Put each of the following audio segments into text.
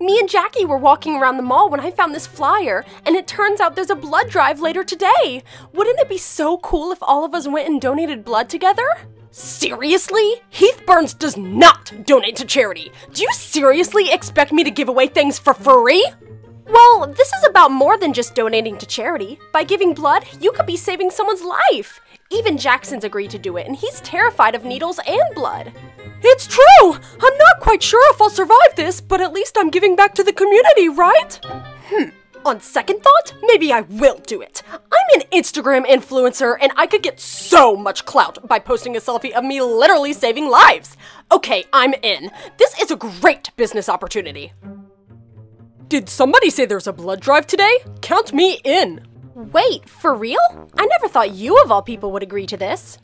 Me and Jackie were walking around the mall when I found this flyer, and it turns out there's a blood drive later today. Wouldn't it be so cool if all of us went and donated blood together? Seriously? Heath Burns does not donate to charity. Do you seriously expect me to give away things for free? Well, this is about more than just donating to charity. By giving blood, you could be saving someone's life. Even Jackson's agreed to do it, and he's terrified of needles and blood. It's true! I'm quite sure if I'll survive this, but at least I'm giving back to the community, right? Hmm. On second thought, maybe I will do it. I'm an Instagram influencer and I could get so much clout by posting a selfie of me literally saving lives. Okay, I'm in. This is a great business opportunity. Did somebody say there's a blood drive today? Count me in. Wait, for real? I never thought you of all people would agree to this.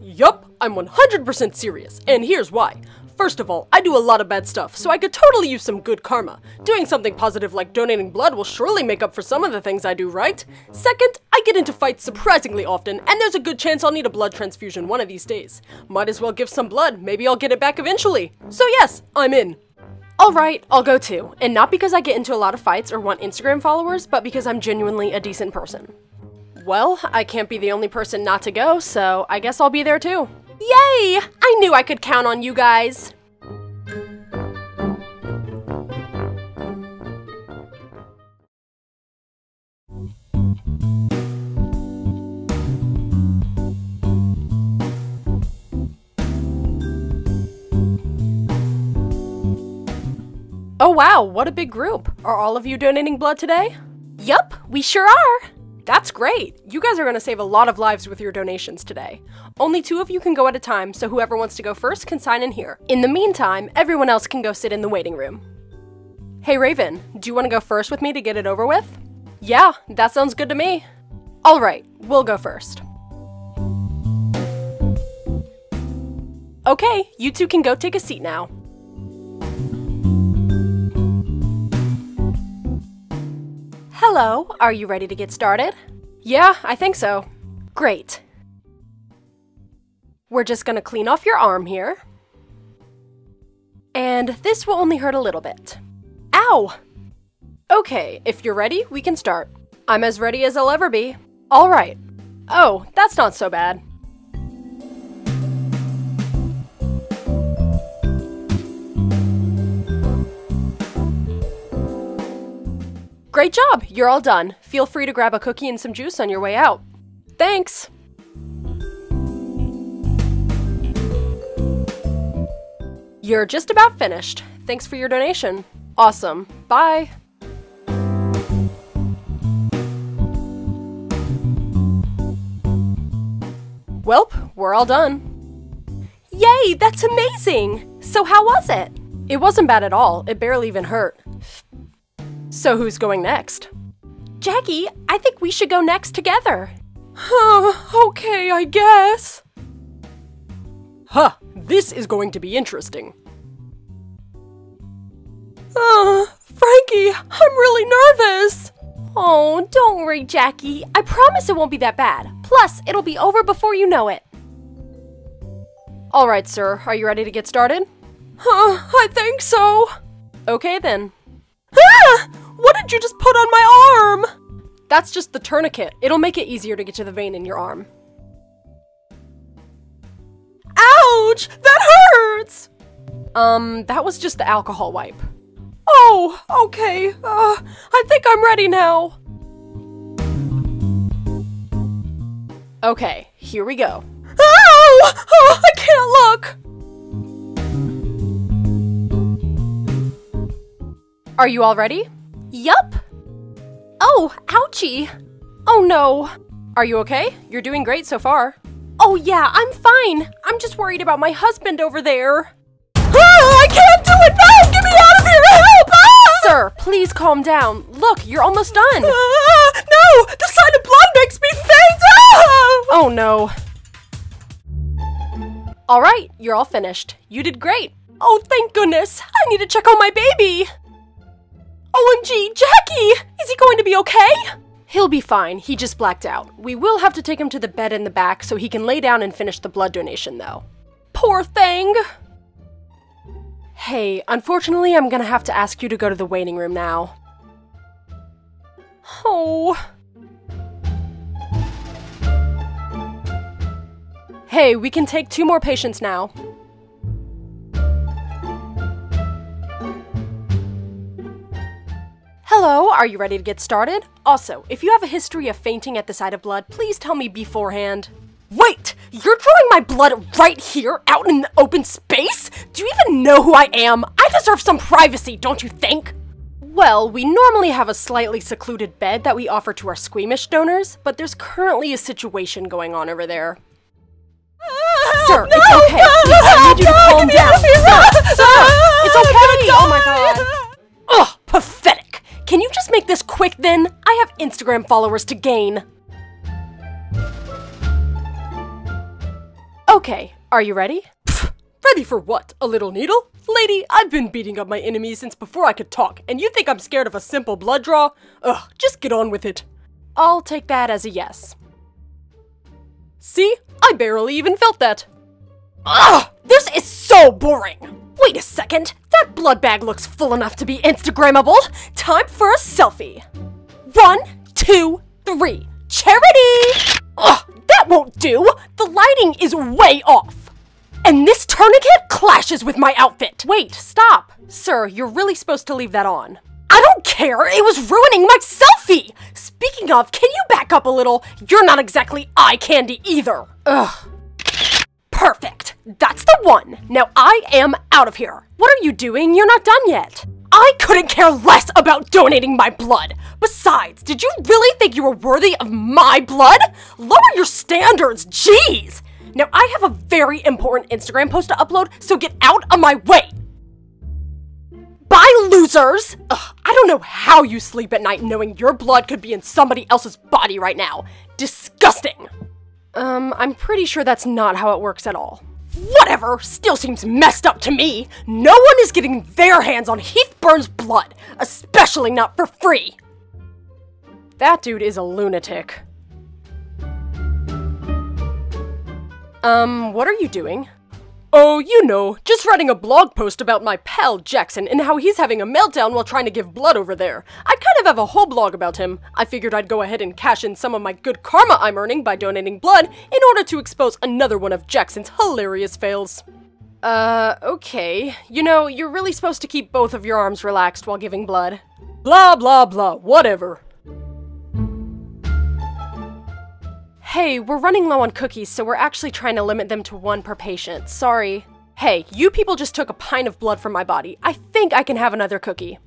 Yup, I'm 100% serious, and here's why. First of all, I do a lot of bad stuff, so I could totally use some good karma. Doing something positive like donating blood will surely make up for some of the things I do, right? Second, I get into fights surprisingly often, and there's a good chance I'll need a blood transfusion one of these days. Might as well give some blood, maybe I'll get it back eventually. So yes, I'm in. Alright, I'll go too. And not because I get into a lot of fights or want Instagram followers, but because I'm genuinely a decent person. Well, I can't be the only person not to go, so I guess I'll be there too. Yay! I knew I could count on you guys. Oh wow, what a big group. Are all of you donating blood today? Yup, we sure are. That's great. You guys are going to save a lot of lives with your donations today. Only two of you can go at a time, so whoever wants to go first can sign in here. In the meantime, everyone else can go sit in the waiting room. Hey Raven, do you want to go first with me to get it over with? Yeah, that sounds good to me. Alright, we'll go first. Okay, you two can go take a seat now. Hello, are you ready to get started? Yeah, I think so. Great. We're just gonna clean off your arm here. And this will only hurt a little bit. Ow! Okay, if you're ready, we can start. I'm as ready as I'll ever be. Alright. Oh, that's not so bad. Great job! You're all done. Feel free to grab a cookie and some juice on your way out. Thanks! You're just about finished. Thanks for your donation. Awesome. Bye! Welp, we're all done. Yay, that's amazing! So how was it? It wasn't bad at all. It barely even hurt. So who's going next? Jackie, I think we should go next together. Huh, okay, I guess. Huh, this is going to be interesting. Uh, Frankie, I'm really nervous. Oh, don't worry, Jackie. I promise it won't be that bad. Plus, it'll be over before you know it. All right, sir. Are you ready to get started? Huh, I think so. Okay, then. Ah! What did you just put on my arm? That's just the tourniquet. It'll make it easier to get to the vein in your arm. Ouch! That hurts! Um, that was just the alcohol wipe. Oh, okay. Uh, I think I'm ready now. Okay, here we go. Oh, I can't look! Are you all ready? Yup. Oh, ouchie. Oh no. Are you okay? You're doing great so far. Oh yeah, I'm fine. I'm just worried about my husband over there. Ah, I can't do it! Get me out of here! Help! Ah! Sir, please calm down. Look, you're almost done. Ah, no! The sight of blood makes me faint! Ah! Oh no. All right, you're all finished. You did great. Oh, thank goodness. I need to check on my baby. OMG, Jackie! Is he going to be okay? He'll be fine, he just blacked out. We will have to take him to the bed in the back so he can lay down and finish the blood donation, though. Poor thing! Hey, unfortunately, I'm gonna have to ask you to go to the waiting room now. Oh. Hey, we can take two more patients now. Hello, are you ready to get started? Also, if you have a history of fainting at the sight of blood, please tell me beforehand. Wait! You're drawing my blood right here, out in the open space? Do you even know who I am? I deserve some privacy, don't you think? Well, we normally have a slightly secluded bed that we offer to our squeamish donors, but there's currently a situation going on over there. Sir, no, it's okay. Please, I need you to calm down. Sir, sir, it's okay. gonna Oh my god. Quick then? I have Instagram followers to gain. Okay, are you ready? ready for what? A little needle? Lady, I've been beating up my enemies since before I could talk, and you think I'm scared of a simple blood draw? Ugh, just get on with it. I'll take that as a yes. See? I barely even felt that. Ugh! This is so boring! Wait a second, that blood bag looks full enough to be Instagrammable. Time for a selfie. One, two, three. Charity! Ugh, that won't do! The lighting is way off! And this tourniquet clashes with my outfit! Wait, stop! Sir, you're really supposed to leave that on. I don't care! It was ruining my selfie! Speaking of, can you back up a little? You're not exactly eye candy either! Ugh. Perfect! That's the one! Now I am out of here! What are you doing? You're not done yet! I couldn't care less about donating my blood! Besides, did you really think you were worthy of my blood? Lower your standards, jeez! Now I have a very important Instagram post to upload, so get out of my way! Bye, losers! Ugh, I don't know how you sleep at night knowing your blood could be in somebody else's body right now. Disgusting! Um, I'm pretty sure that's not how it works at all. Whatever, still seems messed up to me. No one is getting their hands on Heath Burns' blood, especially not for free. That dude is a lunatic. Um, what are you doing? Oh, you know, just writing a blog post about my pal Jackson and how he's having a meltdown while trying to give blood over there. I kind of have a whole blog about him. I figured I'd go ahead and cash in some of my good karma I'm earning by donating blood in order to expose another one of Jackson's hilarious fails. Uh, okay. You know, you're really supposed to keep both of your arms relaxed while giving blood. Blah, blah, blah, whatever. Hey, we're running low on cookies, so we're actually trying to limit them to one per patient. Sorry. Hey, you people just took a pint of blood from my body. I think I can have another cookie.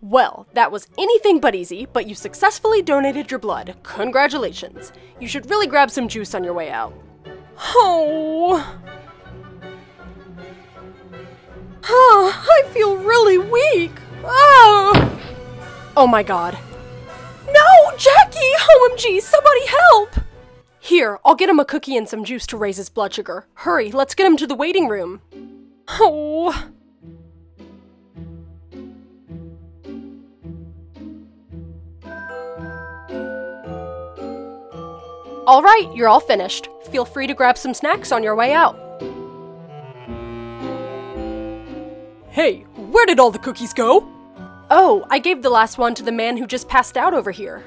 Well, that was anything but easy, but you successfully donated your blood. Congratulations. You should really grab some juice on your way out. Oh. Huh, I feel really weak. Oh. Oh my god. OMG, somebody help! Here, I'll get him a cookie and some juice to raise his blood sugar. Hurry, let's get him to the waiting room. Oh. All right, you're all finished. Feel free to grab some snacks on your way out. Hey, where did all the cookies go? Oh, I gave the last one to the man who just passed out over here.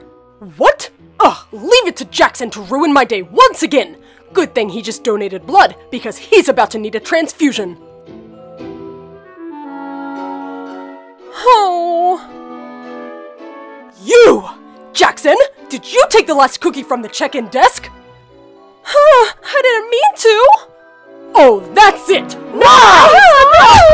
What? Ugh, leave it to Jackson to ruin my day once again! Good thing he just donated blood, because he's about to need a transfusion. Oh. You! Jackson, did you take the last cookie from the check-in desk? Huh, I didn't mean to! Oh, that's it! No!